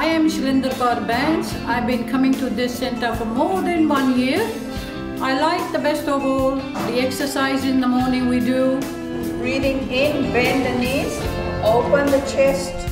I am Shilinder Kaur Banks. I've been coming to this center for more than one year. I like the best of all the exercise in the morning we do. Breathing in, bend the knees, open the chest,